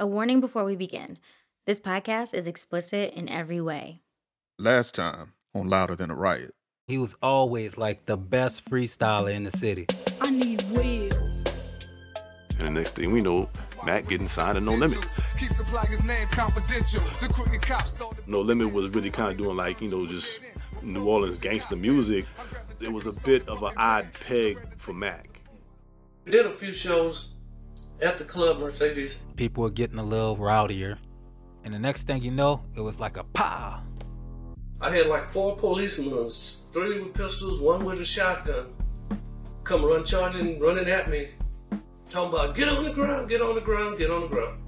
A warning before we begin this podcast is explicit in every way. Last time on Louder Than a Riot. He was always like the best freestyler in the city. I need wheels. And the next thing we know, Mac getting signed to No Limit. No Limit was really kind of doing like, you know, just New Orleans gangster music. It was a bit of an odd peg for Mac. We did a few shows at the club Mercedes. People were getting a little rowdier. And the next thing you know, it was like a pow. I had like four policemen, three with pistols, one with a shotgun, come run charging, running at me, talking about get on the ground, get on the ground, get on the ground.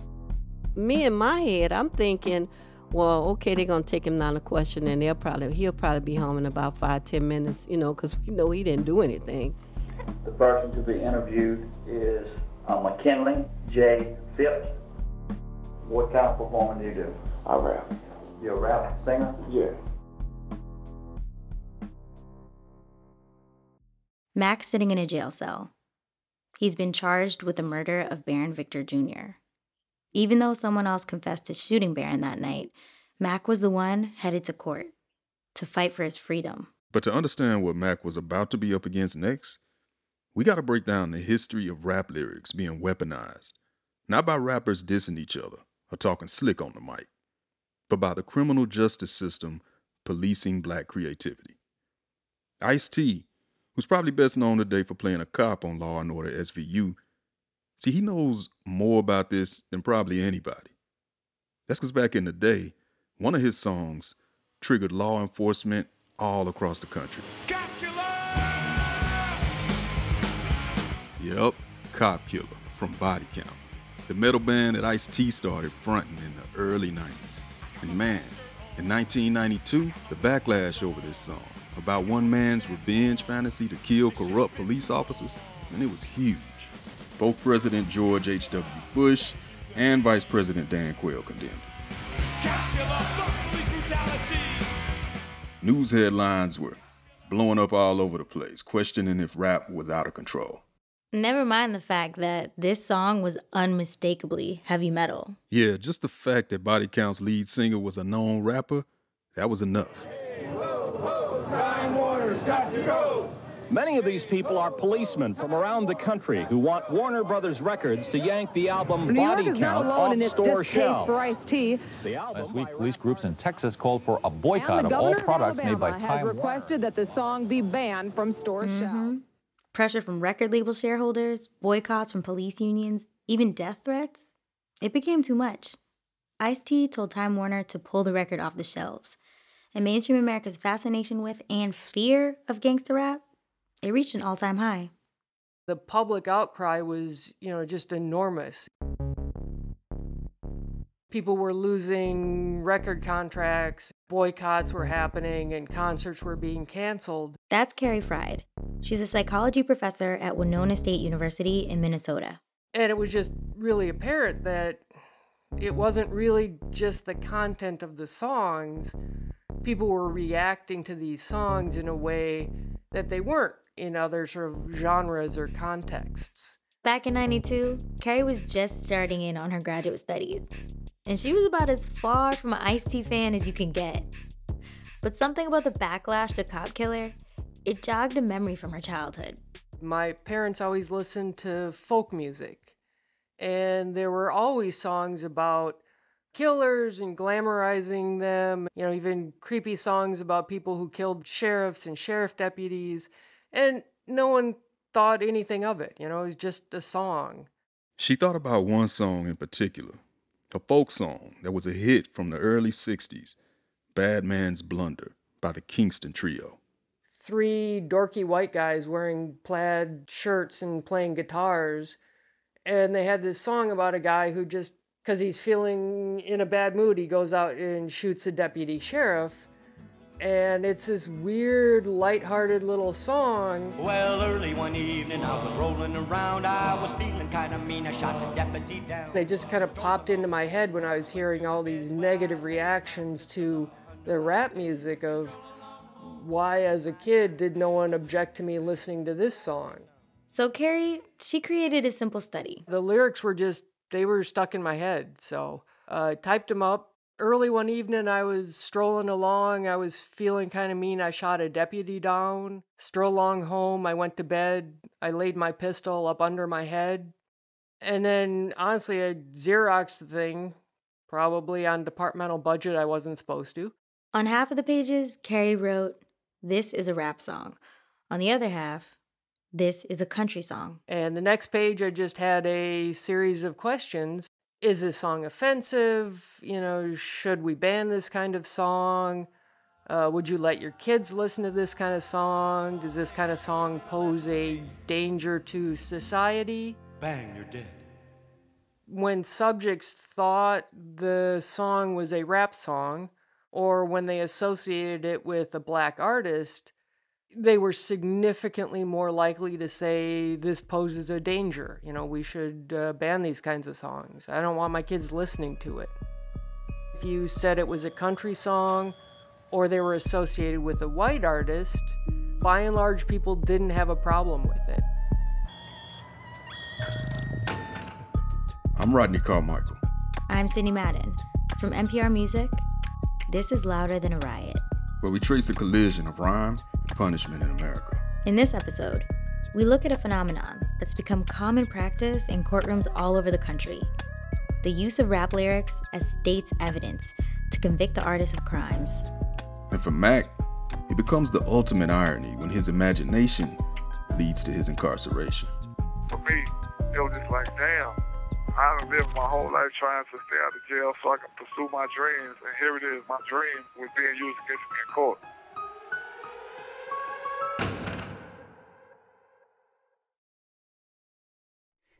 Me in my head, I'm thinking, well, okay, they're gonna take him down to question, and they'll probably he'll probably be home in about five ten minutes, you know, because we know he didn't do anything. The person to be interviewed is uh, McKinley J. Phipps. What kind of performing do you do? I rap. You're a rap singer? Yeah. Mac's sitting in a jail cell. He's been charged with the murder of Baron Victor Jr. Even though someone else confessed to shooting Baron that night, Mac was the one headed to court to fight for his freedom. But to understand what Mac was about to be up against next, we got to break down the history of rap lyrics being weaponized, not by rappers dissing each other or talking slick on the mic, but by the criminal justice system policing black creativity. Ice T, who's probably best known today for playing a cop on Law and Order SVU, see, he knows more about this than probably anybody. That's because back in the day, one of his songs triggered law enforcement all across the country. Yep, Cop Killer from Body Count, the metal band that Ice T started fronting in the early 90s. And man, in 1992, the backlash over this song about one man's revenge fantasy to kill corrupt police officers, and it was huge. Both President George H.W. Bush and Vice President Dan Quayle condemned News headlines were blowing up all over the place, questioning if rap was out of control. Never mind the fact that this song was unmistakably heavy metal. Yeah, just the fact that Body Count's lead singer was a known rapper, that was enough. Many of these people are policemen from around the country who want Warner Brothers Records to yank the album New Body York is Count not alone off in its store shelves. for Ice-T. The album Last week, police groups in Texas called for a boycott of all governor products of made by Alabama has requested that the song be banned from store mm-hmm. shelves. Pressure from record label shareholders, boycotts from police unions, even death threats. It became too much. Ice T told Time Warner to pull the record off the shelves. And mainstream America's fascination with and fear of gangster rap, it reached an all time high. The public outcry was, you know, just enormous. People were losing record contracts, boycotts were happening, and concerts were being canceled. That's Carrie Fried. She's a psychology professor at Winona State University in Minnesota. And it was just really apparent that it wasn't really just the content of the songs. People were reacting to these songs in a way that they weren't in other sort of genres or contexts. Back in 92, Carrie was just starting in on her graduate studies, and she was about as far from an Ice T fan as you can get. But something about the backlash to Cop Killer, it jogged a memory from her childhood. My parents always listened to folk music, and there were always songs about killers and glamorizing them, you know, even creepy songs about people who killed sheriffs and sheriff deputies, and no one thought anything of it, you know, it was just a song. She thought about one song in particular, a folk song that was a hit from the early 60s, Bad Man's Blunder by the Kingston Trio. Three dorky white guys wearing plaid shirts and playing guitars, and they had this song about a guy who just because he's feeling in a bad mood, he goes out and shoots a deputy sheriff. And it's this weird, lighthearted little song. Well, early one evening, I was rolling around. I was feeling kind of mean. I shot the deputy down. They just kind of popped into my head when I was hearing all these negative reactions to the rap music of why, as a kid, did no one object to me listening to this song? So Carrie, she created a simple study. The lyrics were just they were stuck in my head. So uh, typed them up. Early one evening, I was strolling along. I was feeling kind of mean. I shot a deputy down. Stroll along home. I went to bed. I laid my pistol up under my head. And then, honestly, I Xeroxed the thing, probably on departmental budget I wasn't supposed to. On half of the pages, Carrie wrote, This is a rap song. On the other half, This is a country song. And the next page, I just had a series of questions. Is this song offensive? You know, should we ban this kind of song? Uh, would you let your kids listen to this kind of song? Does this kind of song pose a danger to society? Bang, you're dead. When subjects thought the song was a rap song, or when they associated it with a black artist, they were significantly more likely to say this poses a danger. You know, we should uh, ban these kinds of songs. I don't want my kids listening to it. If you said it was a country song or they were associated with a white artist, by and large, people didn't have a problem with it. I'm Rodney Carmichael. I'm Sidney Madden. From NPR Music, this is Louder Than a Riot, where we trace the collision of rhyme and punishment in America. In this episode, we look at a phenomenon that's become common practice in courtrooms all over the country the use of rap lyrics as state's evidence to convict the artist of crimes. And for Mac, it becomes the ultimate irony when his imagination leads to his incarceration. For me, it was just like, damn, I've lived my whole life trying to stay out of jail so I can pursue my dreams, and here it is, my dream was being used against me in court.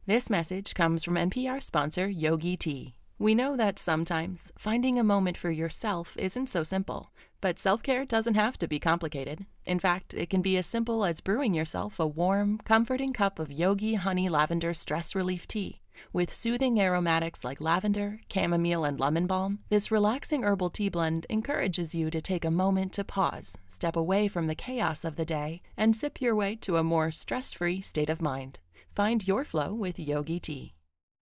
This message comes from NPR sponsor Yogi Tea. We know that sometimes finding a moment for yourself isn't so simple, but self care doesn't have to be complicated. In fact, it can be as simple as brewing yourself a warm, comforting cup of Yogi Honey Lavender Stress Relief Tea. With soothing aromatics like lavender, chamomile, and lemon balm, this relaxing herbal tea blend encourages you to take a moment to pause, step away from the chaos of the day, and sip your way to a more stress free state of mind. Find your flow with Yogi Tea.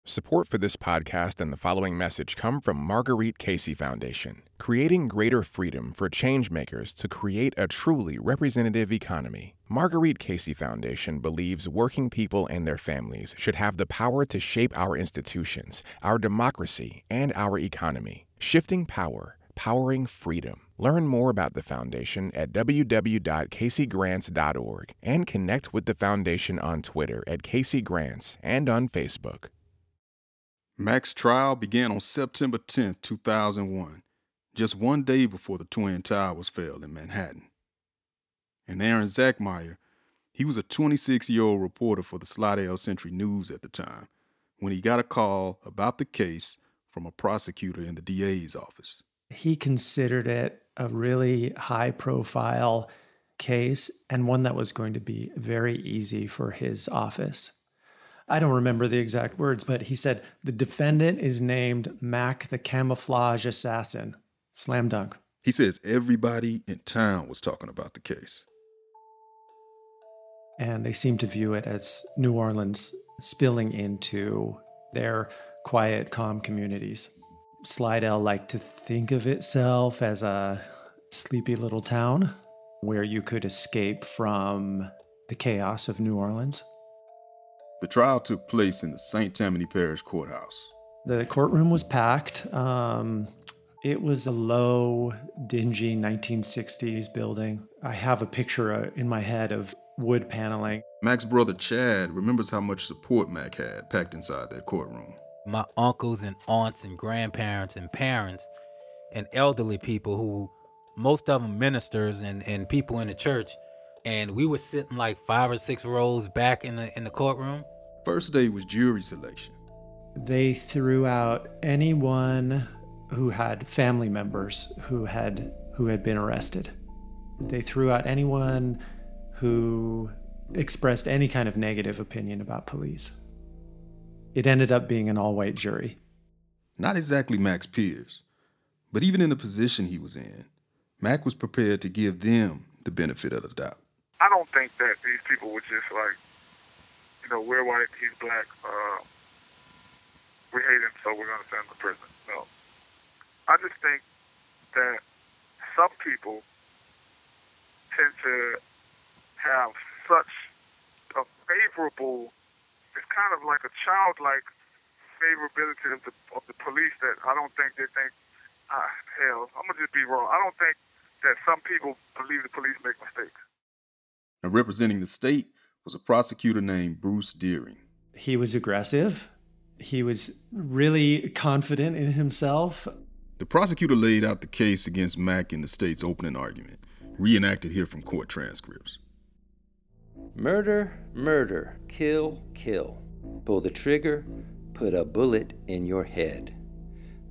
Support for this podcast and the following message come from Marguerite Casey Foundation, creating greater freedom for changemakers to create a truly representative economy. Marguerite Casey Foundation believes working people and their families should have the power to shape our institutions, our democracy, and our economy. Shifting power, powering freedom. Learn more about the foundation at www.caseygrants.org and connect with the foundation on Twitter at Casey Grants and on Facebook. Mac's trial began on September 10, 2001, just one day before the Twin Towers fell in Manhattan. And Aaron Zachmeyer, he was a 26 year old reporter for the Slidell Sentry-News at the time when he got a call about the case from a prosecutor in the DA's office. He considered it a really high profile case and one that was going to be very easy for his office. I don't remember the exact words, but he said the defendant is named Mac the camouflage assassin. Slam dunk. He says everybody in town was talking about the case. And they seem to view it as New Orleans spilling into their quiet, calm communities. Slidell liked to think of itself as a sleepy little town where you could escape from the chaos of New Orleans. The trial took place in the St. Tammany Parish Courthouse. The courtroom was packed. Um, it was a low, dingy 1960s building. I have a picture uh, in my head of wood paneling. Mac's brother Chad remembers how much support Mac had packed inside that courtroom. My uncles and aunts and grandparents and parents and elderly people who, most of them ministers and, and people in the church, and we were sitting like five or six rows back in the in the courtroom. First day was jury selection. They threw out anyone who had family members who had who had been arrested. They threw out anyone who expressed any kind of negative opinion about police. It ended up being an all-white jury. Not exactly Mac's peers, but even in the position he was in, Mac was prepared to give them the benefit of the doubt. I don't think that these people were just like, you know, we're white, he's black. Uh, we hate him, so we're going to send him to prison. No. I just think that some people tend to have such a favorable, it's kind of like a childlike favorability of the, of the police that I don't think they think, ah, hell, I'm going to just be wrong. I don't think that some people believe the police make mistakes. And representing the state was a prosecutor named Bruce Deering. He was aggressive. He was really confident in himself. The prosecutor laid out the case against Mac in the state's opening argument, reenacted here from court transcripts. Murder, murder, kill, kill. Pull the trigger, put a bullet in your head.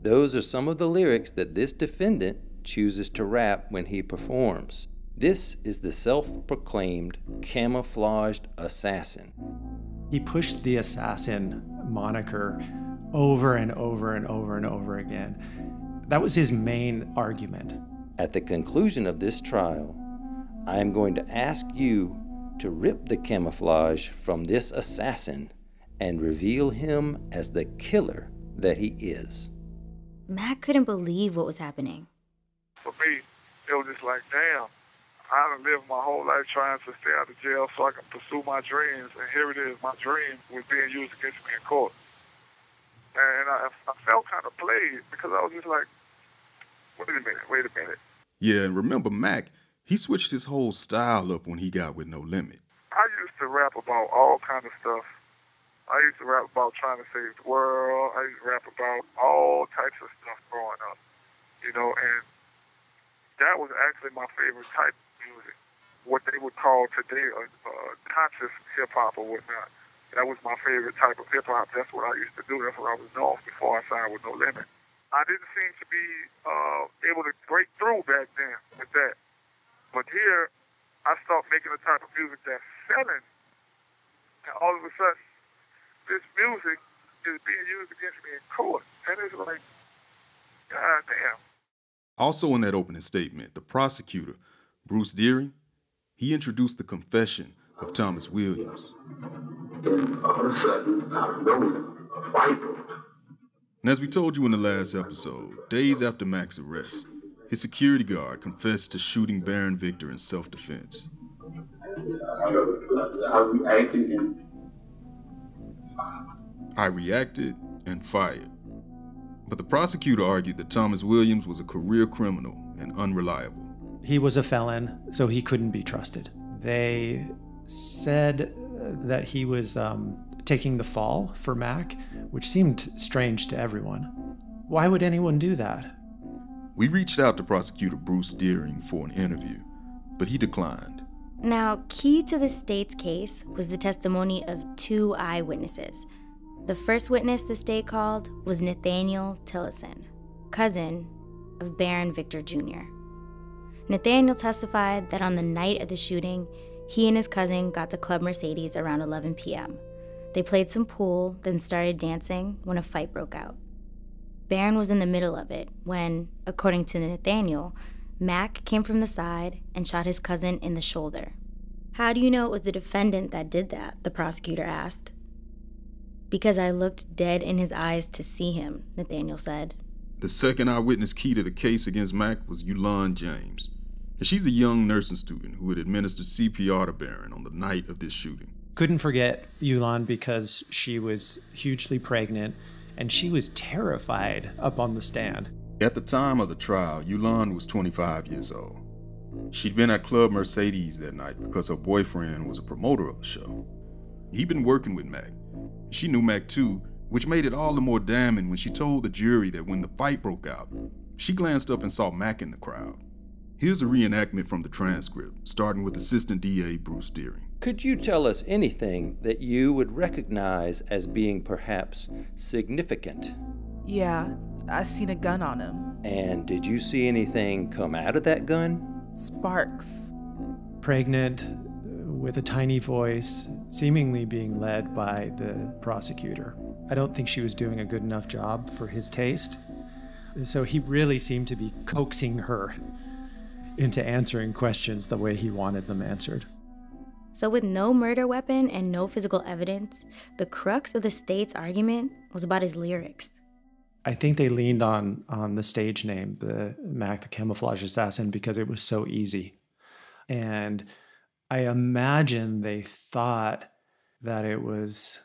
Those are some of the lyrics that this defendant chooses to rap when he performs. This is the self proclaimed camouflaged assassin. He pushed the assassin moniker over and over and over and over again. That was his main argument. At the conclusion of this trial, I am going to ask you to rip the camouflage from this assassin and reveal him as the killer that he is. Mac couldn't believe what was happening. For me, it was just like, damn, I done lived my whole life trying to stay out of jail so I can pursue my dreams, and here it is, my dream was being used against me in court. And I, I felt kind of played because I was just like, wait a minute, wait a minute. Yeah, and remember Mac, he switched his whole style up when he got with No Limit. I used to rap about all kind of stuff. I used to rap about trying to save the world. I used to rap about all types of stuff growing up, you know, and that was actually my favorite type what they would call today a, a conscious hip hop or whatnot. That was my favorite type of hip hop. That's what I used to do. That's what I was known before I signed with No Limit. I didn't seem to be uh, able to break through back then with that. But here, I started making the type of music that's selling. And all of a sudden, this music is being used against me in court. And it's like, God damn. Also, in that opening statement, the prosecutor, Bruce Deering, he introduced the confession of Thomas Williams. And as we told you in the last episode, days after Mac's arrest, his security guard confessed to shooting Baron Victor in self defense. I reacted and fired. But the prosecutor argued that Thomas Williams was a career criminal and unreliable. He was a felon, so he couldn't be trusted. They said that he was um, taking the fall for Mac, which seemed strange to everyone. Why would anyone do that? We reached out to prosecutor Bruce Deering for an interview, but he declined. Now, key to the state's case was the testimony of two eyewitnesses. The first witness the state called was Nathaniel Tillison, cousin of Baron Victor Jr. Nathaniel testified that on the night of the shooting, he and his cousin got to Club Mercedes around 11 p.m. They played some pool, then started dancing when a fight broke out. Baron was in the middle of it when, according to Nathaniel, Mac came from the side and shot his cousin in the shoulder. How do you know it was the defendant that did that? The prosecutor asked. Because I looked dead in his eyes to see him, Nathaniel said. The second eyewitness key to the case against Mac was Yulon James. And she's the young nursing student who had administered CPR to Baron on the night of this shooting. Couldn't forget Yulon because she was hugely pregnant and she was terrified up on the stand. At the time of the trial, Yulon was 25 years old. She'd been at Club Mercedes that night because her boyfriend was a promoter of the show. He'd been working with Mac. She knew Mac too, which made it all the more damning when she told the jury that when the fight broke out, she glanced up and saw Mac in the crowd. Here's a reenactment from the transcript, starting with Assistant DA Bruce Deering. Could you tell us anything that you would recognize as being perhaps significant? Yeah, I seen a gun on him. And did you see anything come out of that gun? Sparks. Pregnant, uh, with a tiny voice, seemingly being led by the prosecutor. I don't think she was doing a good enough job for his taste. So he really seemed to be coaxing her into answering questions the way he wanted them answered. So, with no murder weapon and no physical evidence, the crux of the state's argument was about his lyrics. I think they leaned on on the stage name, the Mac the Camouflage Assassin, because it was so easy. And I imagine they thought that it was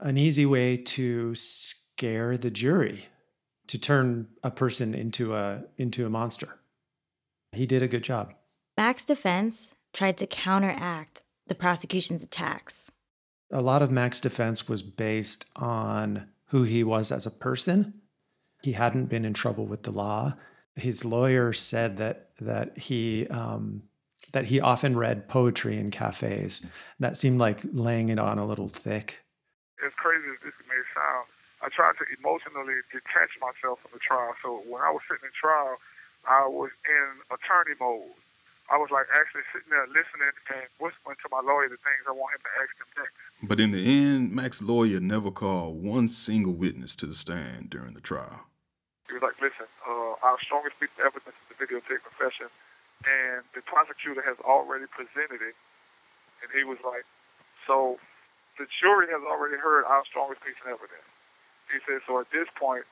an easy way to scare the jury, to turn a person into a into a monster. He did a good job. Mac's defense tried to counteract the prosecution's attacks. A lot of Mac's defense was based on who he was as a person. He hadn't been in trouble with the law. His lawyer said that that he um, that he often read poetry in cafes. That seemed like laying it on a little thick. As crazy as this may sound, I tried to emotionally detach myself from the trial. So when I was sitting in trial, I was in attorney mode. I was like actually sitting there listening and whispering to my lawyer the things I want him to ask him next. But in the end, Mac's lawyer never called one single witness to the stand during the trial. He was like, listen, uh, our strongest piece of evidence is the videotape confession, and the prosecutor has already presented it. And he was like, so the jury has already heard our strongest piece of evidence. He said, so at this point,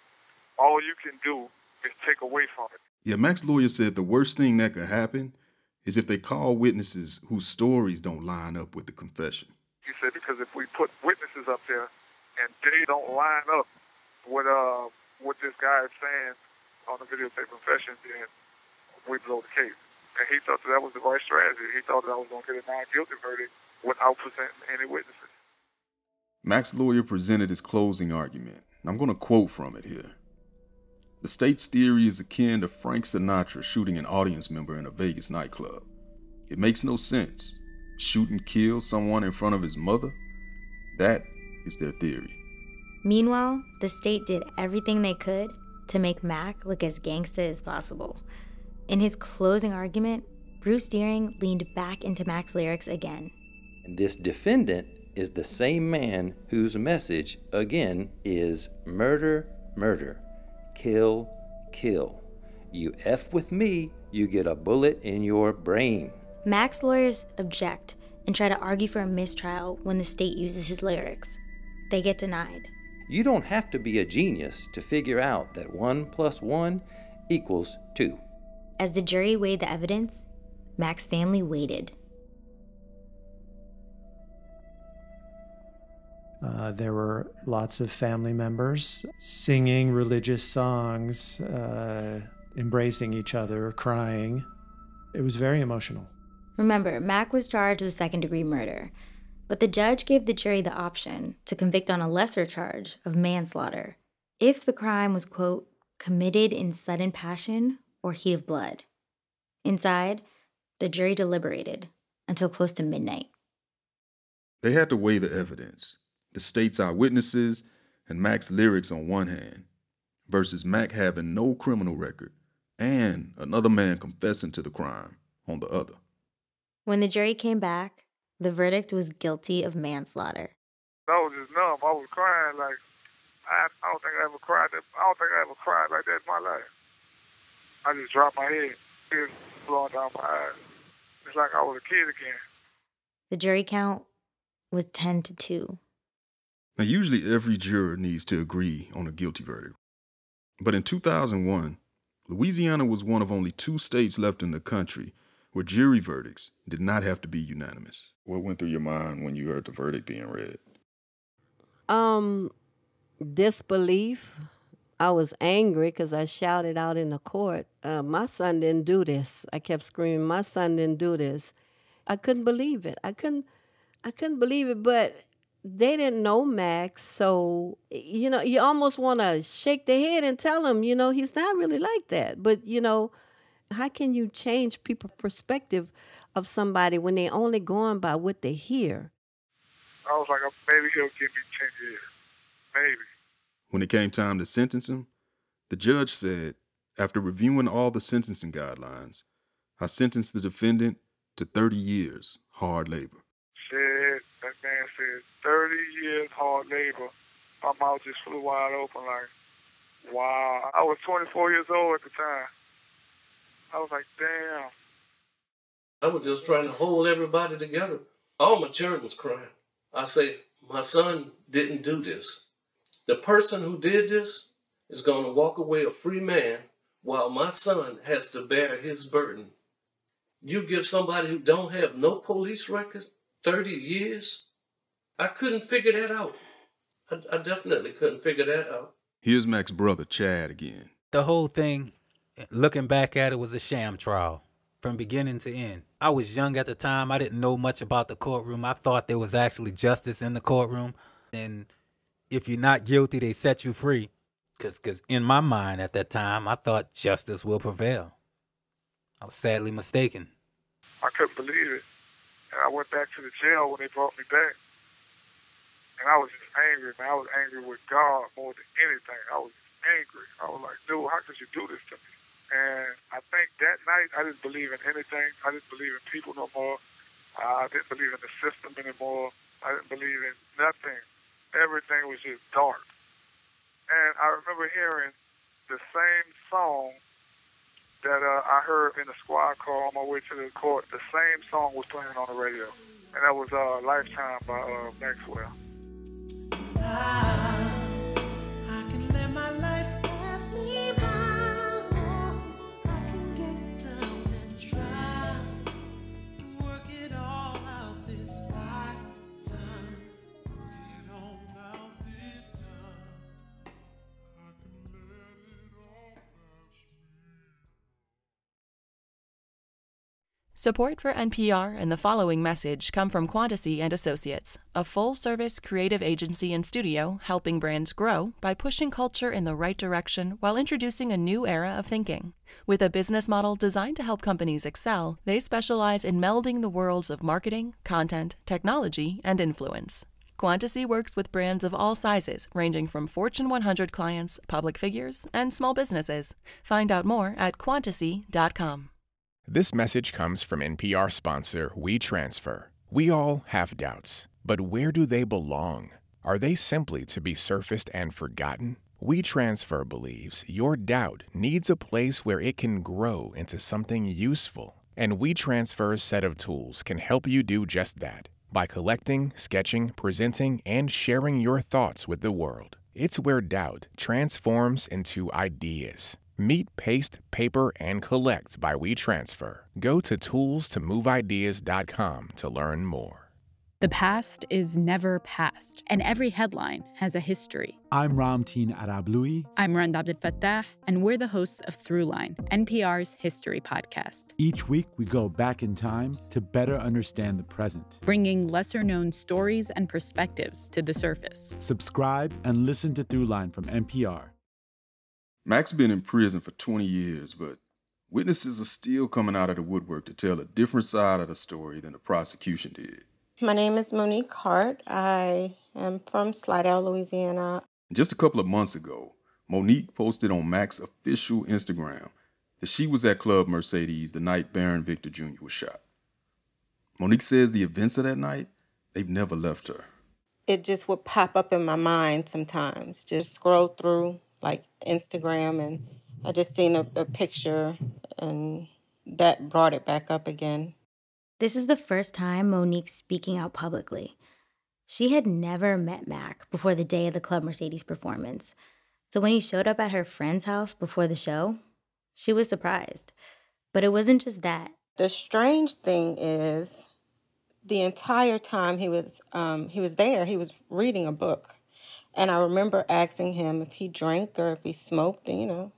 all you can do is take away from it. Yeah, Mac's lawyer said the worst thing that could happen is if they call witnesses whose stories don't line up with the confession. He said, because if we put witnesses up there and they don't line up with uh, what this guy is saying on the videotape confession, then we blow the case. And he thought that, that was the right strategy. He thought that I was going to get a non-guilty verdict without presenting any witnesses. Mac's lawyer presented his closing argument. I'm going to quote from it here. The state's theory is akin to Frank Sinatra shooting an audience member in a Vegas nightclub. It makes no sense. Shoot and kill someone in front of his mother? That is their theory. Meanwhile, the state did everything they could to make Mac look as gangsta as possible. In his closing argument, Bruce Deering leaned back into Mac's lyrics again. This defendant is the same man whose message, again, is murder, murder, kill, kill. You F with me, you get a bullet in your brain. Mac's lawyers object and try to argue for a mistrial when the state uses his lyrics. They get denied. You don't have to be a genius to figure out that 1 plus 1 equals 2. As the jury weighed the evidence, Mac's family waited. Uh, there were lots of family members singing religious songs, uh, embracing each other, crying. It was very emotional. Remember, Mac was charged with second degree murder, but the judge gave the jury the option to convict on a lesser charge of manslaughter if the crime was, quote, committed in sudden passion or heat of blood. Inside, the jury deliberated until close to midnight. They had to weigh the evidence the state's eyewitnesses and Mac's lyrics on one hand, versus Mac having no criminal record and another man confessing to the crime on the other. When the jury came back, the verdict was guilty of manslaughter. I was just numb. I was crying like I, I don't think I ever cried. That, I don't think I ever cried like that in my life. I just dropped my head, tears flowing down my eyes. It's like I was a kid again. The jury count was 10 to 2. Now, usually every juror needs to agree on a guilty verdict. But in 2001, Louisiana was one of only two states left in the country where jury verdicts did not have to be unanimous. What went through your mind when you heard the verdict being read? Um, disbelief. I was angry because I shouted out in the court, uh, My son didn't do this. I kept screaming, My son didn't do this. I couldn't believe it. I couldn't. I couldn't believe it, but they didn't know Max, so you know, you almost want to shake the head and tell them, you know, he's not really like that. But you know, how can you change people's perspective of somebody when they're only going by what they hear? I was like, oh, maybe he'll give me ten years, maybe. When it came time to sentence him, the judge said, after reviewing all the sentencing guidelines, I sentenced the defendant to 30 years hard labor. Shit, that man said 30 years hard labor. My mouth just flew wide open like, wow. I was 24 years old at the time. I was like, damn. I was just trying to hold everybody together. All my children was crying. I say, my son didn't do this. The person who did this is going to walk away a free man while my son has to bear his burden. You give somebody who don't have no police record 30 years? I couldn't figure that out. I, I definitely couldn't figure that out. Here's Mac's brother, Chad, again. The whole thing, looking back at it, was a sham trial from beginning to end. I was young at the time. I didn't know much about the courtroom. I thought there was actually justice in the courtroom. And if you're not guilty, they set you free. Because cause in my mind at that time, I thought justice will prevail. I was sadly mistaken. I couldn't believe it. And I went back to the jail when they brought me back. And I was just angry, man. I was angry with God more than anything. I was angry. I was like, dude, how could you do this to me? And I think that night I didn't believe in anything. I didn't believe in people no more. I didn't believe in the system anymore. I didn't believe in nothing. Everything was just dark. And I remember hearing the same song that uh, I heard in the squad car on my way to the court. The same song was playing on the radio, and that was uh, "Lifetime" by uh, Maxwell. Support for NPR and the following message come from Quantasy and Associates, a full-service creative agency and studio helping brands grow by pushing culture in the right direction while introducing a new era of thinking. With a business model designed to help companies excel, they specialize in melding the worlds of marketing, content, technology, and influence. Quantasy works with brands of all sizes, ranging from Fortune 100 clients, public figures, and small businesses. Find out more at quantasy.com. This message comes from NPR sponsor WeTransfer. We all have doubts, but where do they belong? Are they simply to be surfaced and forgotten? WeTransfer believes your doubt needs a place where it can grow into something useful. And WeTransfer's set of tools can help you do just that by collecting, sketching, presenting, and sharing your thoughts with the world. It's where doubt transforms into ideas. Meet, paste, paper, and collect by WeTransfer. Go to toolstomoveideas.com to learn more. The past is never past, and every headline has a history. I'm Ramteen Arablouei. I'm Rand Abdel Fattah, and we're the hosts of Throughline, NPR's history podcast. Each week, we go back in time to better understand the present, bringing lesser known stories and perspectives to the surface. Subscribe and listen to Throughline from NPR. Mac's been in prison for 20 years, but witnesses are still coming out of the woodwork to tell a different side of the story than the prosecution did. My name is Monique Hart. I am from Slidell, Louisiana. Just a couple of months ago, Monique posted on Mac's official Instagram that she was at Club Mercedes the night Baron Victor Jr. was shot. Monique says the events of that night, they've never left her. It just would pop up in my mind sometimes. Just scroll through like Instagram and I just seen a, a picture and that brought it back up again. This is the first time Monique's speaking out publicly. She had never met Mac before the day of the Club Mercedes performance. So when he showed up at her friend's house before the show, she was surprised. But it wasn't just that. The strange thing is the entire time he was um, he was there, he was reading a book. And I remember asking him if he drank or if he smoked, and, you know,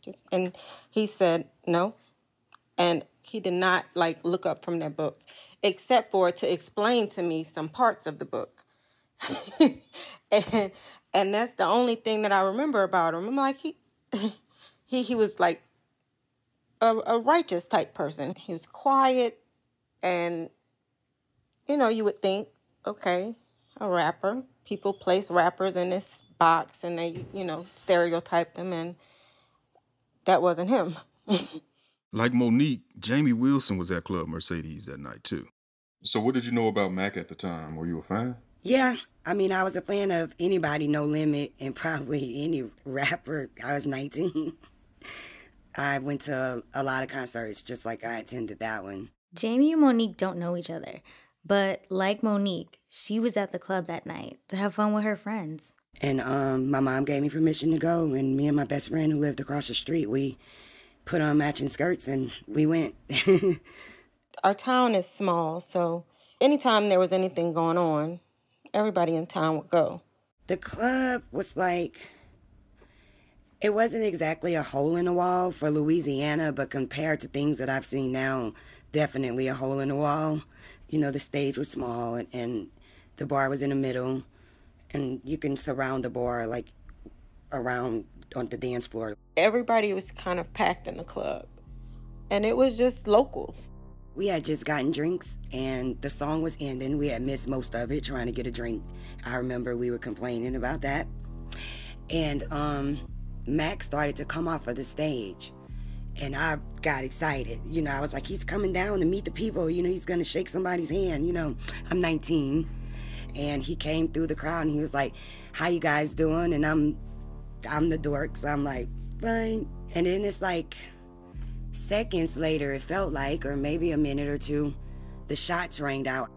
just and he said no. And he did not like look up from that book, except for to explain to me some parts of the book. and and that's the only thing that I remember about him. I'm like he he he was like a, a righteous type person. He was quiet and you know, you would think, okay, a rapper. People place rappers in this box and they, you know, stereotype them and that wasn't him. Like Monique, Jamie Wilson was at Club Mercedes that night too. So what did you know about Mac at the time? Were you a fan? Yeah, I mean, I was a fan of anybody, No Limit, and probably any rapper. I was 19. I went to a lot of concerts, just like I attended that one. Jamie and Monique don't know each other, But like Monique, she was at the club that night to have fun with her friends. And um, my mom gave me permission to go, and me and my best friend who lived across the street, we put on matching skirts and we went. Our town is small, so anytime there was anything going on, everybody in town would go. The club was like, it wasn't exactly a hole in the wall for Louisiana, but compared to things that I've seen now, definitely a hole in the wall. You know, the stage was small and, and the bar was in the middle, and you can surround the bar like around on the dance floor. Everybody was kind of packed in the club, and it was just locals. We had just gotten drinks and the song was ending. We had missed most of it trying to get a drink. I remember we were complaining about that. And um, Mac started to come off of the stage. And I got excited. You know, I was like, he's coming down to meet the people. You know, he's to shake somebody's hand. You know, I'm 19. And he came through the crowd and he was like, how you guys doing? And I'm, I'm the dork. So I'm like, fine. And then it's like, Seconds later, it felt like, or maybe a minute or two, the shots rang out.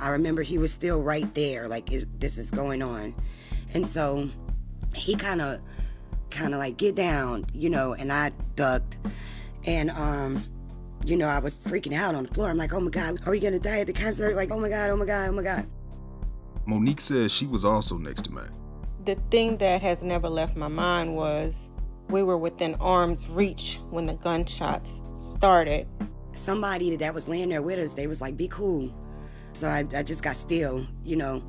I remember he was still right there, like this is going on. And so he kind of, kind of like, get down, you know, and I ducked. And, um, you know, I was freaking out on the floor. I'm like, oh my God, are we gonna die at the concert? Like, oh my God, oh my God, oh my God. Monique says she was also next to Mac. The thing that has never left my mind was we were within arm's reach when the gunshots started. Somebody that was laying there with us, they was like, be cool. So I, I just got still, you know.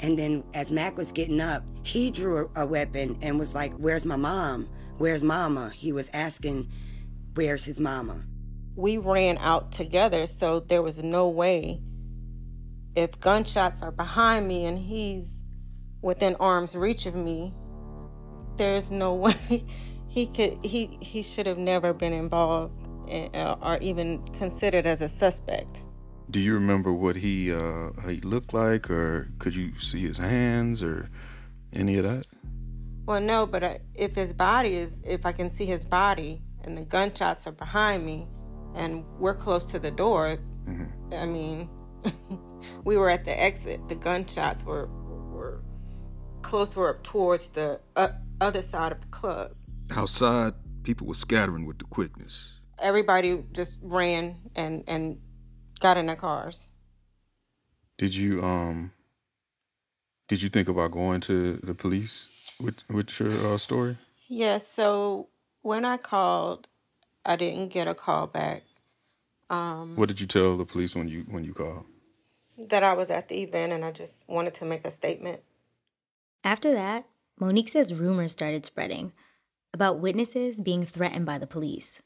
And then as Mac was getting up, he drew a, weapon and was like, where's my mom? Where's mama? He was asking, where's his mama? We ran out together, so there was no way. If gunshots are behind me and he's within arm's reach of me, there's no way he could he he should have never been involved in, uh, or even considered as a suspect. Do you remember what he uh, he looked like, or could you see his hands, or any of that? Well, no, but I, if his body is, if I can see his body, and the gunshots are behind me, and we're close to the door, mm-hmm. I mean, we were at the exit. The gunshots were were closer up towards the uh, other side of the club. Outside, people were scattering with the quickness. Everybody just ran and and got in their cars. Did you um did you think about going to the police with with your uh, story? Yes, so when I called, I didn't get a call back. Um, what did you tell the police when you when you called? That I was at the event and I just wanted to make a statement. After that, Monique says rumors started spreading about witnesses being threatened by the police.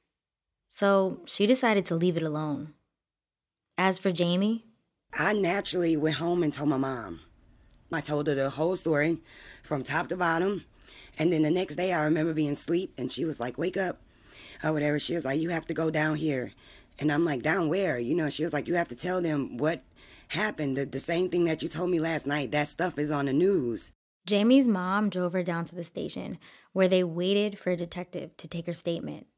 So she decided to leave it alone. As for Jamie, I naturally went home and told my mom. I told her the whole story from top to bottom. And then the next day, I remember being asleep, and she was like, Wake up, or whatever. She was like, You have to go down here. And I'm like, Down where? You know, she was like, You have to tell them what happened. The, the same thing that you told me last night. That stuff is on the news. Jamie's mom drove her down to the station where they waited for a detective to take her statement.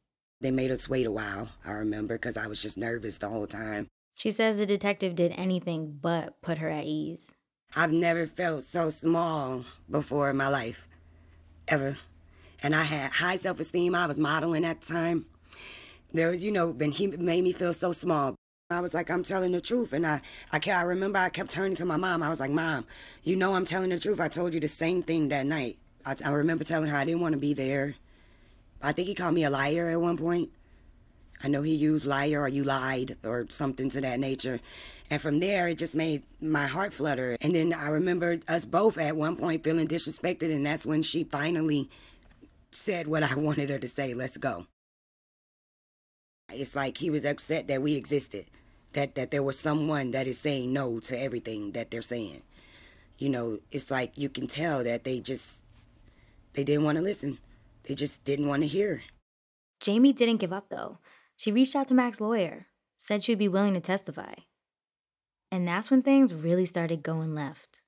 They made us wait a while, I remember, because I was just nervous the whole time. She says the detective did anything but put her at ease. I've never felt so small before in my life, ever. And I had high self esteem. I was modeling at the time. There was, you know, and he made me feel so small. I was like, I'm telling the truth. And I, I, I remember I kept turning to my mom. I was like, Mom, you know I'm telling the truth. I told you the same thing that night. I, I remember telling her I didn't want to be there. I think he called me a liar at one point. I know he used liar or you lied or something to that nature. And from there, it just made my heart flutter. And then I remember us both at one point feeling disrespected. And that's when she finally said what I wanted her to say let's go. It's like he was upset that we existed that that there was someone that is saying no to everything that they're saying. You know, it's like you can tell that they just they didn't want to listen. They just didn't want to hear. Jamie didn't give up though. She reached out to Mac's lawyer, said she'd be willing to testify. And that's when things really started going left.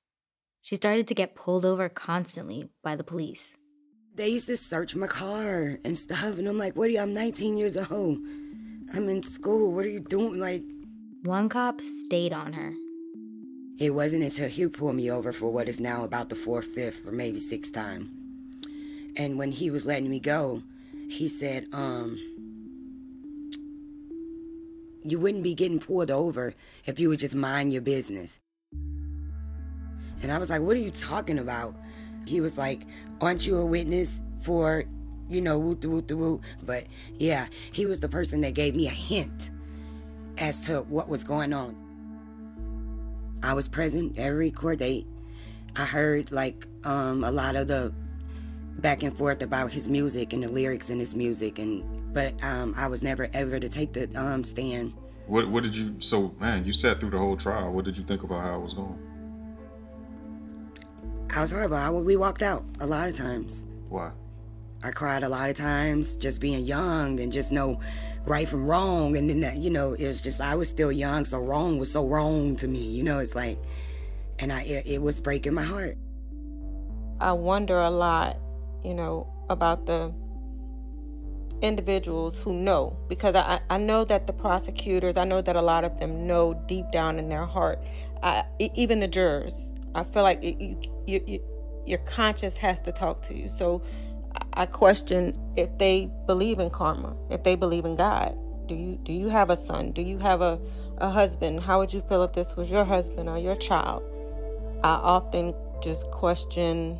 She started to get pulled over constantly by the police. They used to search my car and stuff, and I'm like, what are you? I'm 19 years old. I'm in school. What are you doing? Like, one cop stayed on her. It wasn't until he pulled me over for what is now about the fourth, fifth, or maybe sixth time. And when he was letting me go, he said, um, you wouldn't be getting pulled over if you would just mind your business. And I was like, what are you talking about? He was like, aren't you a witness for, you know, woo woo woo? But yeah, he was the person that gave me a hint as to what was going on. I was present every court date. I heard like um, a lot of the back and forth about his music and the lyrics in his music, and but um, I was never ever to take the um, stand. What What did you? So man, you sat through the whole trial. What did you think about how it was going? I was horrible. I, we walked out a lot of times. Why? I cried a lot of times, just being young and just know right from wrong. And then you know, it was just I was still young, so wrong was so wrong to me. You know, it's like, and I it, it was breaking my heart. I wonder a lot, you know, about the individuals who know because I, I know that the prosecutors i know that a lot of them know deep down in their heart. I, even the jurors i feel like it, you, you, you, your conscience has to talk to you. So i question if they believe in karma if they believe in god. Do you do you have a son? Do you have a, a husband? How would you feel if this was your husband or your child? I often just question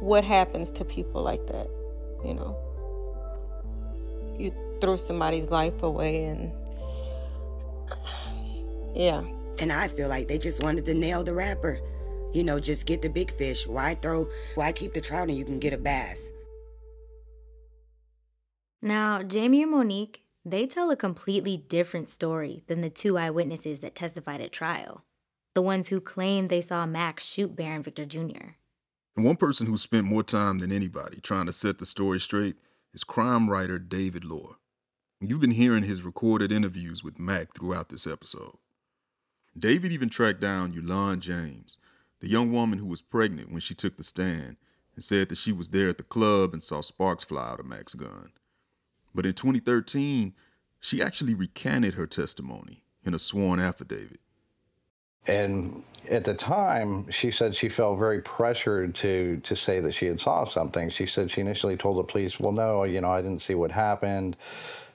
what happens to people like that you know you throw somebody's life away and yeah. And i feel like they just wanted to nail the rapper. You know just get the big fish. Why throw why keep the trout and you can get a bass? Now jamie and monique they tell a completely different story than the two eyewitnesses that testified at trial. The ones who claimed they saw Mac shoot baron victor jr and one person who spent more time than anybody trying to set the story straight is crime writer David Lohr. You've been hearing his recorded interviews with Mac throughout this episode. David even tracked down Yulon James, the young woman who was pregnant when she took the stand and said that she was there at the club and saw sparks fly out of Mac's gun. But in 2013, she actually recanted her testimony in a sworn affidavit. And at the time, she said she felt very pressured to to say that she had saw something. She said she initially told the police, "Well, no, you know, I didn't see what happened.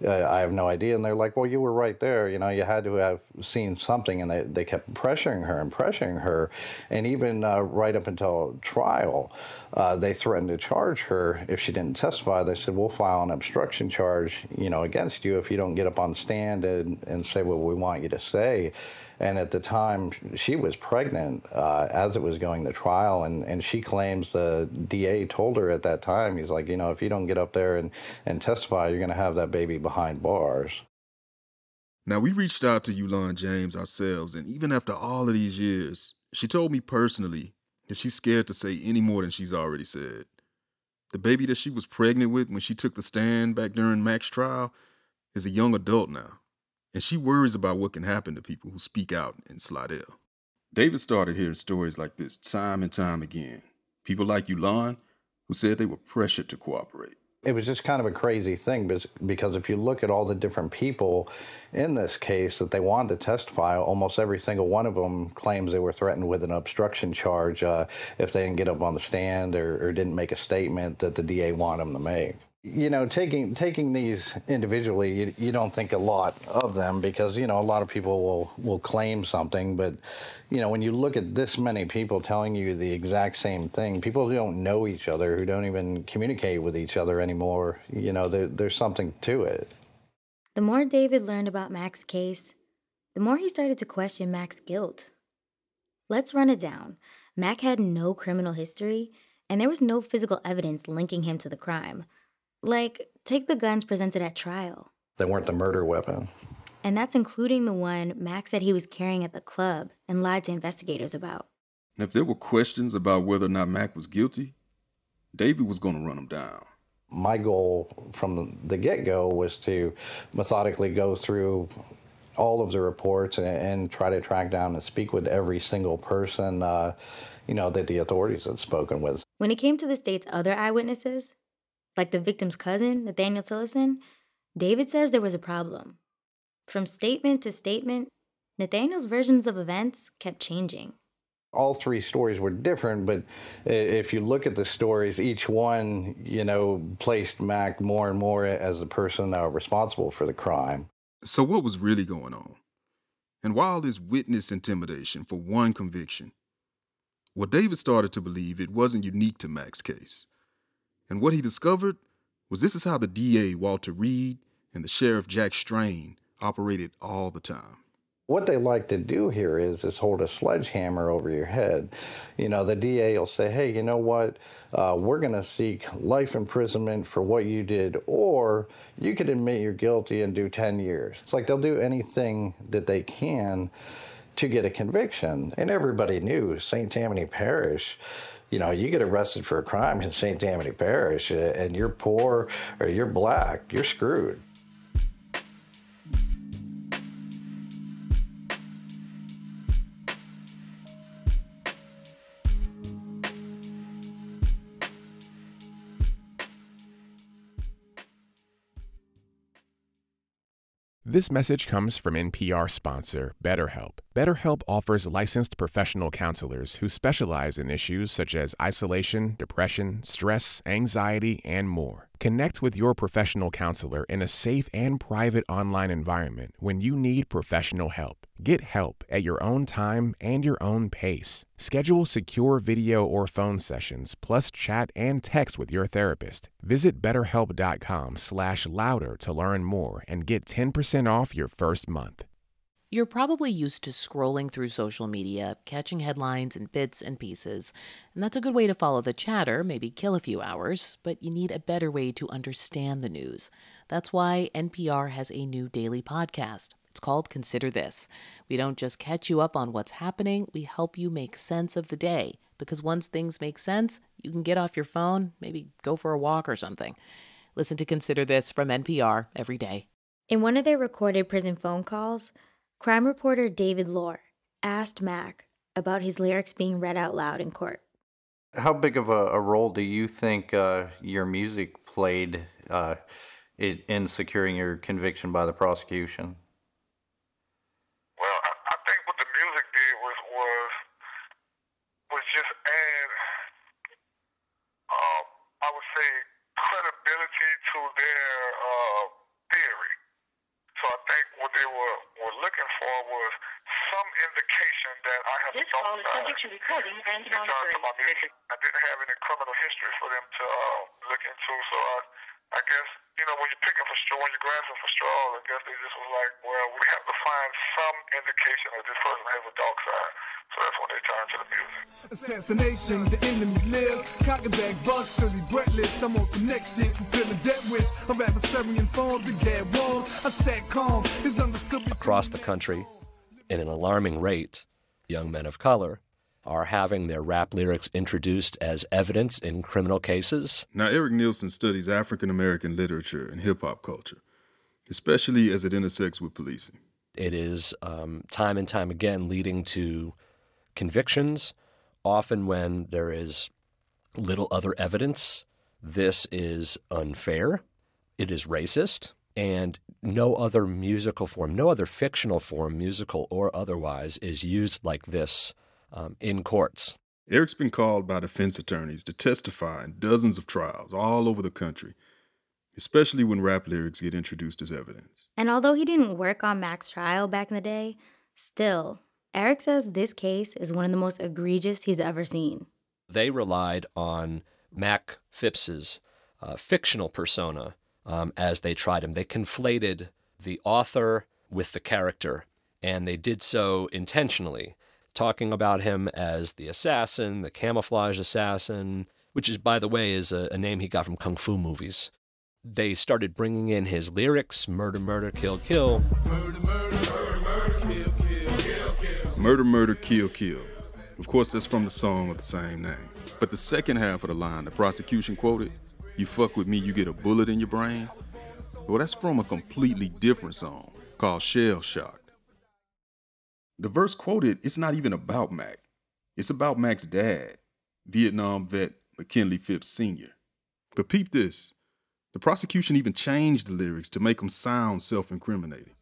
Uh, I have no idea." And they're like, "Well, you were right there. You know, you had to have seen something." And they they kept pressuring her and pressuring her, and even uh, right up until trial, uh, they threatened to charge her if she didn't testify. They said, "We'll file an obstruction charge, you know, against you if you don't get up on stand and and say what we want you to say." And at the time, she was pregnant uh, as it was going to trial, and, and she claims the DA told her at that time, he's like, you know, if you don't get up there and, and testify, you're going to have that baby behind bars. Now, we reached out to Yulon James ourselves, and even after all of these years, she told me personally that she's scared to say any more than she's already said. The baby that she was pregnant with when she took the stand back during Mac's trial is a young adult now and she worries about what can happen to people who speak out in Slidell. David started hearing stories like this time and time again. People like Yulon who said they were pressured to cooperate. It was just kind of a crazy thing because if you look at all the different people in this case that they wanted to testify, almost every single one of them claims they were threatened with an obstruction charge uh, if they didn't get up on the stand or, or didn't make a statement that the DA wanted them to make you know taking taking these individually you, you don't think a lot of them because you know a lot of people will will claim something. But you know when you look at this many people telling you the exact same thing people who don't know each other who don't even communicate with each other anymore you know there, there's something to it. The more david learned about mac's case the more he started to question mac's guilt. Let's run it down. Mac had no criminal history and there was no physical evidence linking him to the crime like, take the guns presented at trial. They weren't the murder weapon. And that's including the one Mac said he was carrying at the club and lied to investigators about. And if there were questions about whether or not Mac was guilty, David was going to run them down. My goal from the get go was to methodically go through all of the reports and, and, try to track down and speak with every single person, uh, you know, that the authorities had spoken with. When it came to the state's other eyewitnesses, like the victim's cousin, Nathaniel Tillotson, David says there was a problem. From statement to statement, Nathaniel's versions of events kept changing. All three stories were different, but if you look at the stories, each one, you know, placed Mac more and more as the person uh, responsible for the crime. So, what was really going on? And why all this witness intimidation for one conviction? Well, David started to believe it wasn't unique to Mac's case. And what he discovered was this is how the DA, Walter Reed, and the Sheriff Jack Strain operated all the time what they like to do here is is hold a sledgehammer over your head. You know, the DA will say, "Hey, you know what? Uh, we're going to seek life imprisonment for what you did, or you could admit you're guilty and do ten years." It's like they'll do anything that they can to get a conviction, and everybody knew St. Tammany Parish you know, you get arrested for a crime in St. Tammany Parish uh, and you're poor or you're black, you're screwed. This message comes from NPR sponsor BetterHelp. BetterHelp offers licensed professional counselors who specialize in issues such as isolation, depression, stress, anxiety, and more. Connect with your professional counselor in a safe and private online environment when you need professional help. Get help at your own time and your own pace. Schedule secure video or phone sessions, plus chat and text with your therapist. Visit betterhelp.com slash louder to learn more and get 10% off your first month. You're probably used to scrolling through social media, catching headlines and bits and pieces, and that's a good way to follow the chatter, maybe kill a few hours, but you need a better way to understand the news. That's why NPR has a new daily podcast. It's called Consider This. We don't just catch you up on what's happening, we help you make sense of the day. Because once things make sense, you can get off your phone, maybe go for a walk or something. Listen to Consider This from NPR every day. In one of their recorded prison phone calls, Crime reporter David Lohr asked Mac about his lyrics being read out loud in court. How big of a, a role do you think uh, your music played uh, in securing your conviction by the prosecution? Well, I, I think what the music did was was was just add, uh, I would say, credibility to their uh, theory. So I think what they were, were looking for was some indication that I have this call is subject to recording and monitoring. I didn't have any criminal history for them to uh, look into, so I, I guess you know when you're picking for straw, when you're grasping for straws, I guess they just was like, well, we have to find some indication that this person has a dark side. So that's when they turned to the music. Assassination, the enemy lives. Cock and back bust till he breathless. I'm on some next shit, fulfilling death wish. I'm adversary informed and get walls. I sat calm, is understood. Across the country, at an alarming rate, young men of color are having their rap lyrics introduced as evidence in criminal cases. Now, Erik Nielson studies African American literature and hip hop culture, especially as it intersects with policing. It is um, time and time again leading to convictions, often when there is little other evidence. This is unfair, it is racist, and no other musical form, no other fictional form, musical or otherwise, is used like this um, in courts. Erik's been called by defense attorneys to testify in dozens of trials all over the country, especially when rap lyrics get introduced as evidence. And although he didn't work on Mac's trial back in the day, still, Erik says this case is one of the most egregious he's ever seen. They relied on Mac Phipps's uh, fictional persona um, as they tried him. They conflated the author with the character, and they did so intentionally, talking about him as the assassin, the camouflage assassin, which is, by the way, is a, a name he got from kung fu movies. They started bringing in his lyrics, murder, murder, kill, kill. Murder, murder, murder, murder, kill, kill, kill, kill. Murder, murder, kill, kill. Of course, that's from the song of the same name. But the second half of the line, the prosecution quoted, you fuck with me, you get a bullet in your brain. Well, that's from a completely different song called Shell Shocked. The verse quoted, it's not even about Mac. It's about Mac's dad, Vietnam vet McKinley Phipps Sr. But peep this The prosecution even changed the lyrics to make them sound self incriminating.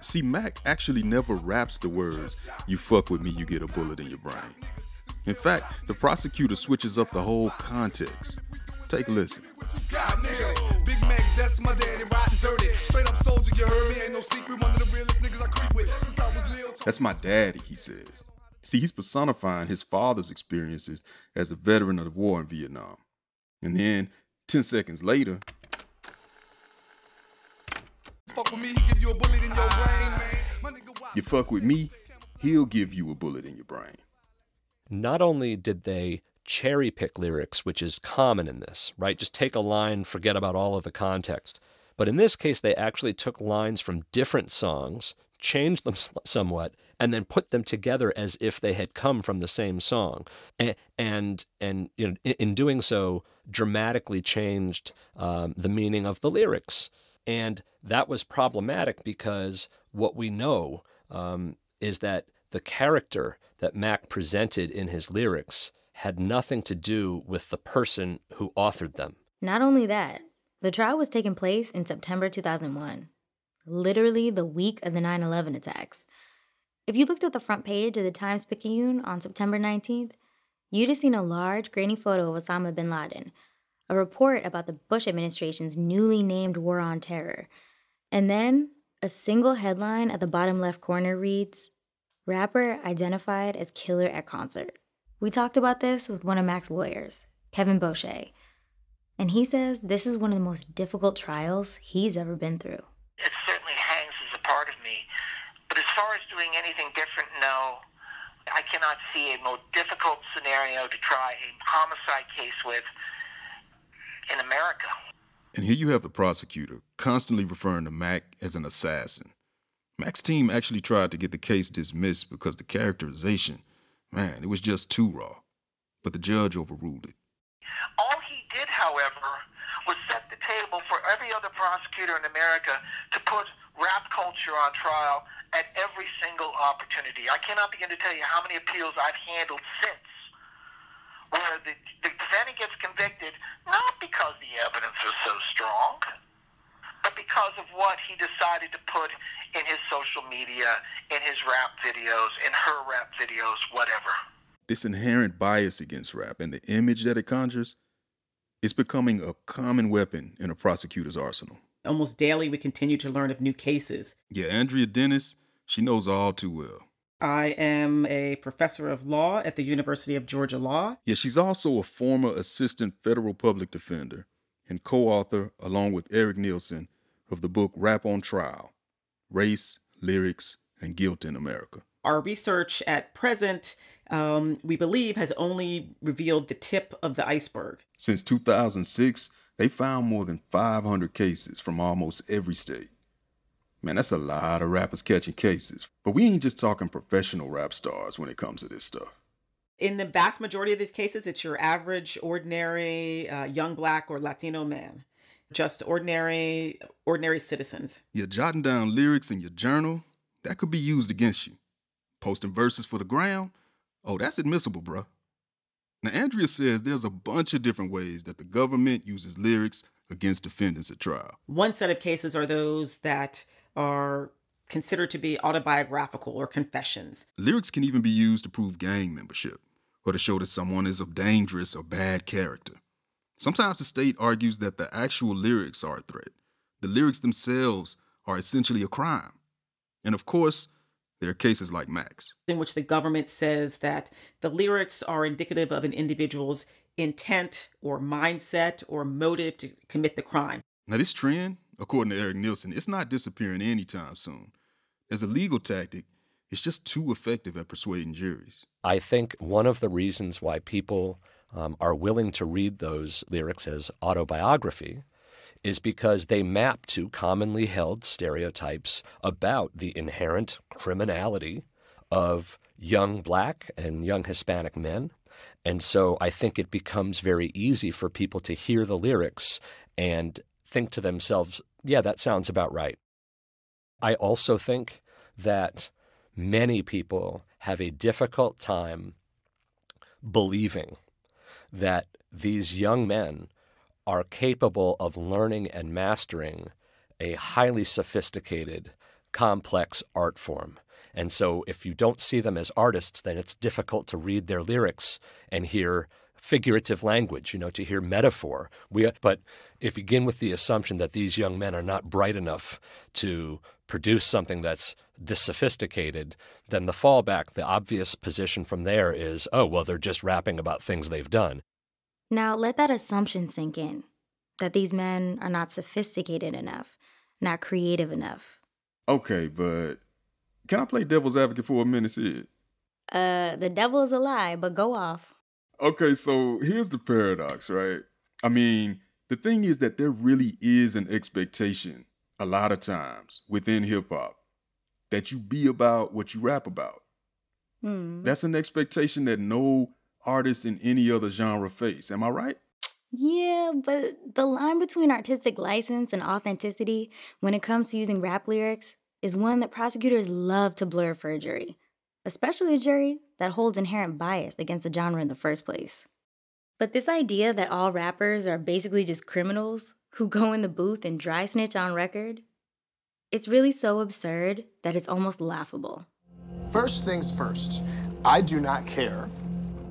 See, Mac actually never raps the words, you fuck with me, you get a bullet in your brain. In fact, the prosecutor switches up the whole context. Take a listen. Big Mac, that's my daddy, riding dirty. Straight up soldier, you heard me. Ain't no secret, one of the realest niggas I creep with. Since I was little. That's my daddy, he says. See, he's personifying his father's experiences as a veteran of the war in Vietnam. And then, 10 seconds later, Fuck with me, he give you a bullet in your brain, man. Nigga, you fuck with me, he'll give you a bullet in your brain. Not only did they cherry pick lyrics, which is common in this, right? Just take a line, forget about all of the context. But in this case, they actually took lines from different songs, changed them somewhat, and then put them together as if they had come from the same song. And and, and you know, in, in doing so, dramatically changed um, the meaning of the lyrics. And that was problematic because what we know um, is that the character that Mac presented in his lyrics had nothing to do with the person who authored them. Not only that, the trial was taking place in September 2001, literally the week of the 9 11 attacks. If you looked at the front page of the Times Picayune on September 19th, you'd have seen a large, grainy photo of Osama bin Laden, a report about the Bush administration's newly named war on terror, and then a single headline at the bottom left corner reads Rapper identified as killer at concert. We talked about this with one of Mac's lawyers, Kevin Boshea, and he says this is one of the most difficult trials he's ever been through. it certainly hangs as a part of me. But as far as doing anything different, no. I cannot see a more difficult scenario to try a homicide case with in America. And here you have the prosecutor constantly referring to Mac as an assassin. Mac's team actually tried to get the case dismissed because the characterization, man, it was just too raw. But the judge overruled it. All he did, however, was set the table for every other prosecutor in America to put rap culture on trial at every single opportunity. I cannot begin to tell you how many appeals I've handled since where the, the defendant gets convicted not because the evidence was so strong, because of what he decided to put in his social media, in his rap videos, in her rap videos, whatever. This inherent bias against rap and the image that it conjures is becoming a common weapon in a prosecutor's arsenal. Almost daily, we continue to learn of new cases. Yeah, Andrea Dennis, she knows all too well. I am a professor of law at the University of Georgia Law. Yeah, she's also a former assistant federal public defender and co author, along with Erik Nielson, of the book Rap on Trial Race, Lyrics, and Guilt in America. Our research at present, um, we believe, has only revealed the tip of the iceberg. Since 2006, they found more than 500 cases from almost every state. Man, that's a lot of rappers catching cases. But we ain't just talking professional rap stars when it comes to this stuff. In the vast majority of these cases, it's your average, ordinary, uh, young black or Latino man, just ordinary, ordinary citizens. You're jotting down lyrics in your journal, that could be used against you. Posting verses for the ground, oh, that's admissible, bruh. Now, Andrea says there's a bunch of different ways that the government uses lyrics against defendants at trial. One set of cases are those that are considered to be autobiographical or confessions. Lyrics can even be used to prove gang membership or to show that someone is of dangerous or bad character. Sometimes the state argues that the actual lyrics are a threat. The lyrics themselves are essentially a crime. And of course, there are cases like Mac's. in which the government says that the lyrics are indicative of an individual's intent or mindset or motive to commit the crime. Now, this trend, according to Erik Nielson, it's not disappearing anytime soon. As a legal tactic, it's just too effective at persuading juries. I think one of the reasons why people um, are willing to read those lyrics as autobiography is because they map to commonly held stereotypes about the inherent criminality of young black and young Hispanic men. And so I think it becomes very easy for people to hear the lyrics and think to themselves, yeah, that sounds about right. I also think that many people have a difficult time believing that these young men are capable of learning and mastering a highly sophisticated, complex art form. And so, if you don't see them as artists, then it's difficult to read their lyrics and hear figurative language, you know, to hear metaphor. We, but if you begin with the assumption that these young men are not bright enough to produce something that's this sophisticated, then the fallback, the obvious position from there is, oh, well, they're just rapping about things they've done. Now, let that assumption sink in that these men are not sophisticated enough, not creative enough. Okay, but can I play devil's advocate for a minute, Sid? Uh, the devil is a lie, but go off. Okay, so here's the paradox, right? I mean, the thing is that there really is an expectation a lot of times within hip hop that you be about what you rap about. Hmm. That's an expectation that no artist in any other genre face. Am I right? Yeah, but the line between artistic license and authenticity when it comes to using rap lyrics is one that prosecutors love to blur for a jury, especially a jury that holds inherent bias against the genre in the first place. But this idea that all rappers are basically just criminals who go in the booth and dry snitch on record, it's really so absurd that it's almost laughable. First things first, I do not care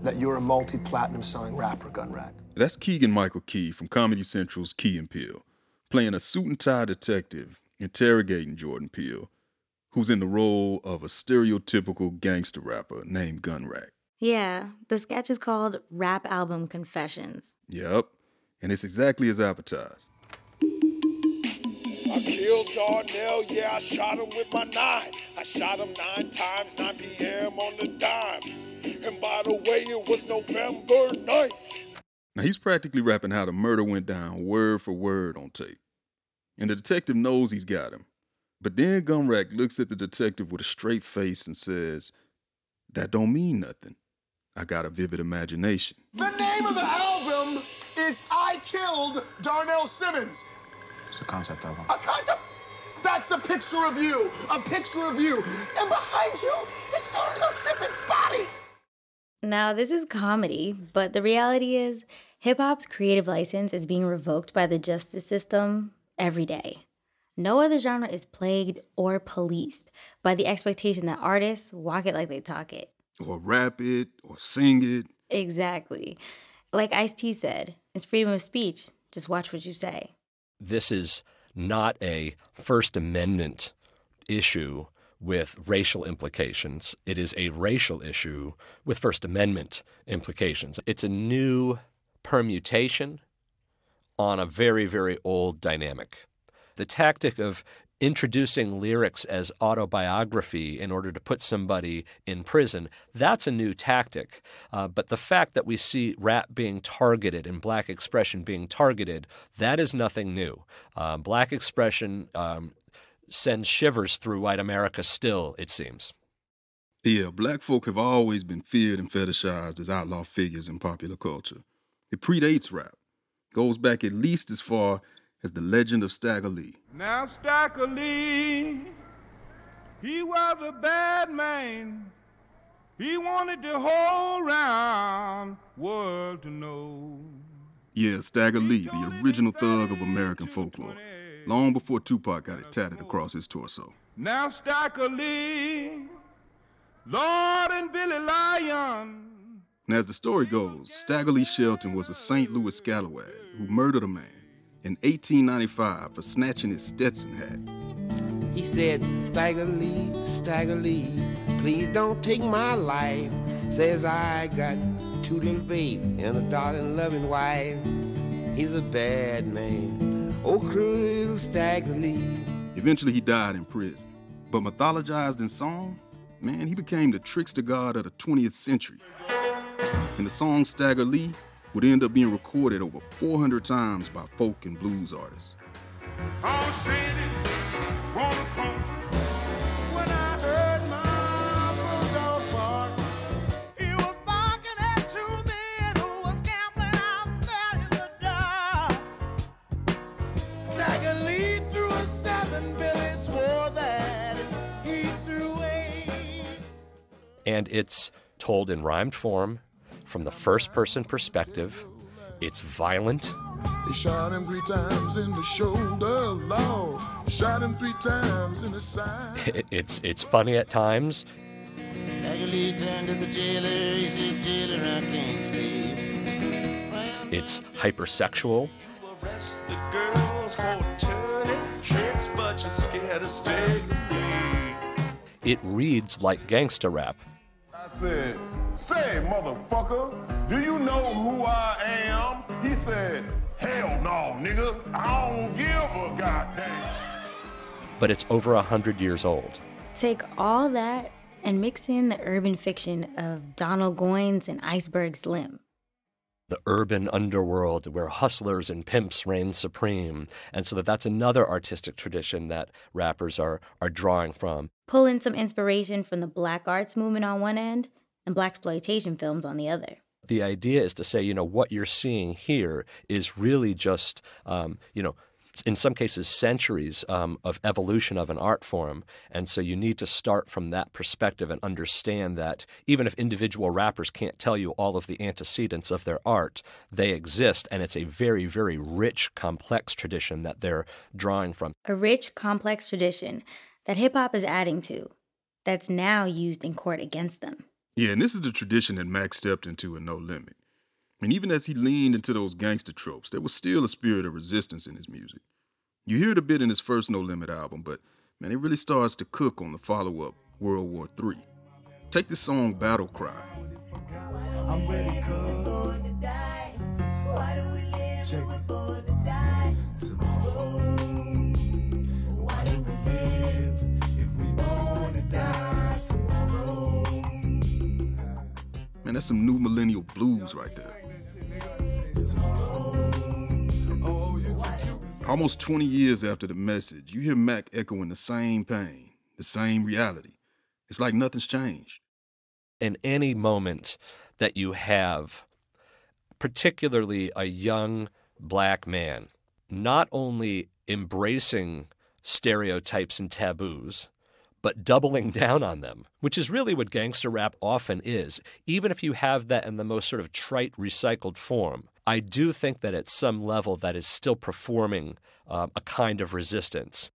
that you're a multi platinum selling rapper, Gunrag. That's Keegan Michael Key from Comedy Central's Key and Peele, playing a suit and tie detective interrogating Jordan Peele, who's in the role of a stereotypical gangster rapper named Gunrag. Yeah, the sketch is called Rap Album Confessions. Yep, and it's exactly as advertised. I killed Darnell, yeah, I shot him with my nine. I shot him nine times, 9 p.m. on the dime. And by the way, it was November 9th. Now he's practically rapping how the murder went down word for word on tape. And the detective knows he's got him. But then Gunrag looks at the detective with a straight face and says, That don't mean nothing. I got a vivid imagination. The name of the album is I Killed Darnell Simmons. It's a concept album. A concept? That's a picture of you. A picture of you. And behind you is Darnell Simmons' body. Now, this is comedy, but the reality is hip hop's creative license is being revoked by the justice system every day. No other genre is plagued or policed by the expectation that artists walk it like they talk it. Or rap it, or sing it. Exactly. Like Ice T said, it's freedom of speech. Just watch what you say. This is not a First Amendment issue with racial implications. It is a racial issue with First Amendment implications. It's a new permutation on a very, very old dynamic. The tactic of introducing lyrics as autobiography in order to put somebody in prison, that's a new tactic. Uh, but the fact that we see rap being targeted and black expression being targeted, that is nothing new. Uh, black expression um, sends shivers through white America still, it seems. Yeah, black folk have always been feared and fetishized as outlaw figures in popular culture. It predates rap, goes back at least as far as the legend of Stagger Lee. Now Stagger Lee, he was a bad man. He wanted the whole round world to know. Yeah, Stagger Lee, the original thug of American folklore, long before Tupac got it tatted across his torso. Now Stagger Lee, Lord and Billy Lion. And as the story goes, Stagger Lee Shelton was a St. Louis scalawag who murdered a man in 1895 for snatching his Stetson hat. He said, Stagger Lee, Stagger Lee, please don't take my life. Says I got two little babies and a darling loving wife. He's a bad man, oh cruel Stagger Lee. Eventually he died in prison. But mythologized in song, man, he became the trickster god of the 20th century. In the song Stagger Lee would end up being recorded over 400 times by folk and blues artists. And it's told in rhymed form from the first person perspective. It's violent, They shot him three times in the shoulder, Lord. Shot him three times in the side. It's it's funny at times. Stagger turned to the jailer. He said, Jailer, I can't sleep. It's hypersexual. Arrest the girls for turning tricks, but you're scared to stay It reads like gangsta rap. I said, say, motherfucker, do you know who I am? He said, hell no, nigga. I don't give a goddamn. but it's over a hundred years old. Take all that and mix in the urban fiction of Donald Goines and Iceberg Slim. The urban underworld where hustlers and pimps reign supreme, and so that that's another artistic tradition that rappers are are drawing from. Pull in some inspiration from the black arts movement on one end and blaxploitation films on the other. The idea is to say, you know, what you're seeing here is really just, um, you know, in some cases, centuries um, of evolution of an art form. And so you need to start from that perspective and understand that even if individual rappers can't tell you all of the antecedents of their art, they exist. And it's a very, very rich, complex tradition that they're drawing from. A rich, complex tradition that hip hop is adding to that's now used in court against them. Yeah, and this is the tradition that Mac stepped into in No Limit. And even as he leaned into those gangster tropes, there was still a spirit of resistance in his music. You hear it a bit in his first No Limit album, but man, it really starts to cook on the follow up, World War III. Take the song Battle Cry. I'm ready, cuz. Why do we live Check Man, that's some new millennial blues right there. Almost 20 years after the message, you hear Mac echoing the same pain, the same reality. It's like nothing's changed. in any moment that you have, particularly a young black man, not only embracing stereotypes and taboos, but doubling down on them, which is really what gangster rap often is. Even if you have that in the most sort of trite, recycled form, I do think that at some level that is still performing um, a kind of resistance.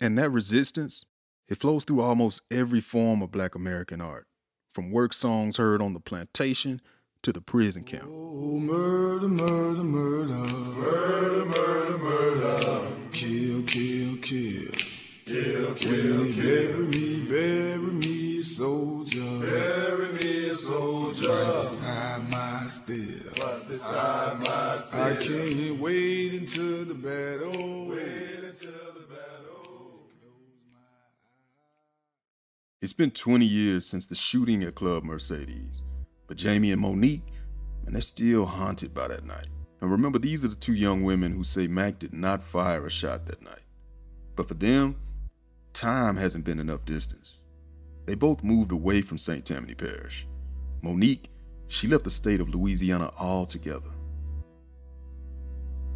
And that resistance, it flows through almost every form of black American art, from work songs heard on the plantation to the prison camp. Oh, murder, murder, murder. Murder, murder, murder. Kill, kill, kill. Kill, kill, when bury me, bury me, soldier. Bury me, soldier. Right beside my steel. Right beside my steel. I can't wait until the battle. Wait until the battle. It's been 20 years since the shooting at Club Mercedes, but Jamie and Monique, man, they're still haunted by that night. And remember, these are the two young women who say Mac did not fire a shot that night. But for them, time hasn't been enough distance. They both moved away from St. Tammany Parish. Monique, she left the state of Louisiana altogether.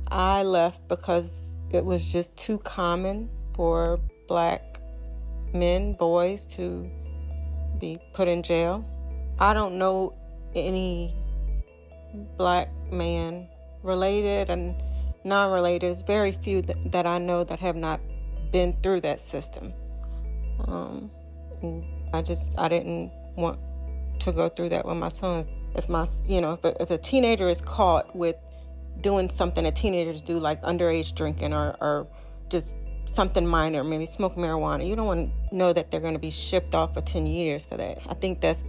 I left because it was just too common for black men, boys, to be put in jail. I don't know any black man, related and non related. There's very few that, that I know that have not been through that system. Um, and I just, I didn't want to go through that with my sons. If my, you know, if a, if a teenager is caught with doing something that teenagers do, like underage drinking or, or just something minor, maybe smoke marijuana, you don't want to know that they're going to be shipped off for 10 years for that. I think that's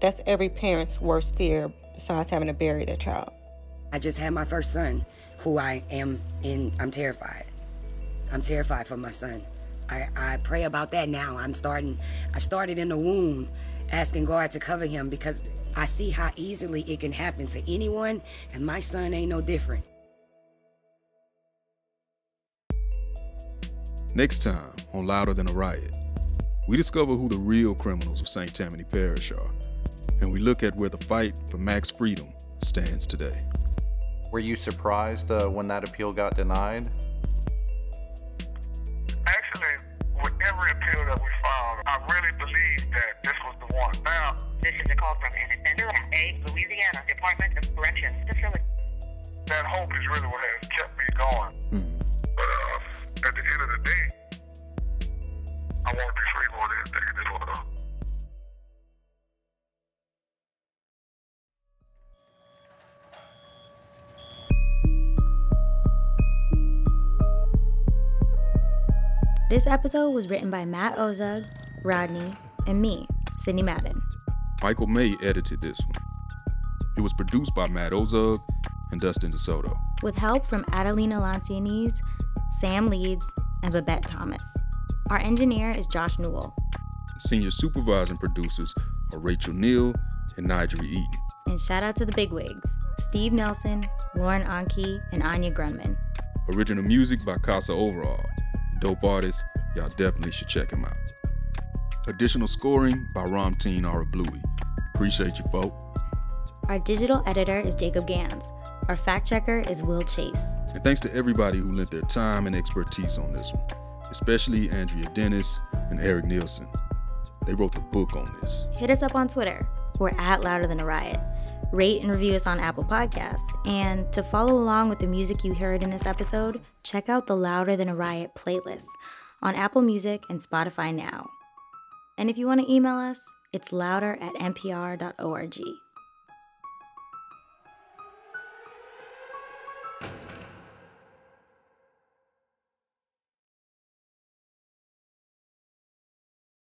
that's every parent's worst fear besides having to bury their child. I just had my first son, who I am in. I'm terrified. I'm terrified for my son. I, I pray about that now. I'm starting. I started in the womb, asking God to cover him because I see how easily it can happen to anyone, and my son ain't no different. Next time on Louder Than a Riot, we discover who the real criminals of St. Tammany Parish are, and we look at where the fight for Mac's freedom stands today. Were you surprised uh, when that appeal got denied? With every appeal that we filed, I really believe that this was the one. Now, This is a call from an offender at a Louisiana Department of Corrections facility. that hope is really what has kept me going. But uh, at the end of the day, This episode was written by Matt Ozug, Rodney, and me, Sidney Madden. Michael May edited this one. It was produced by Matt Ozug and Dustin DeSoto. with help from Adelina Lancianese, Sam Leeds, and Babette Thomas. Our engineer is Josh Newell, Senior supervising producers are Rachel Neal and Nigel Eaton. and shout out to the bigwigs Steve Nelson, Lauren Onkey, and Anya Grundmann. Original music by Kassa Overall. Dope artist, y'all definitely should check him out. Additional scoring by Ramtin Arablouei. Appreciate you, folk. Our digital editor is Jacob Gans. Our fact checker is Will Chase. And thanks to everybody who lent their time and expertise on this one, especially Andrea Dennis and Erik Nielson. They wrote the book on this. Hit us up on Twitter. We're at Louder Than a Riot. Rate and review us on Apple Podcasts. And to follow along with the music you heard in this episode, check out the Louder Than a Riot playlist on Apple Music and Spotify now. And if you want to email us, it's louder at npr.org.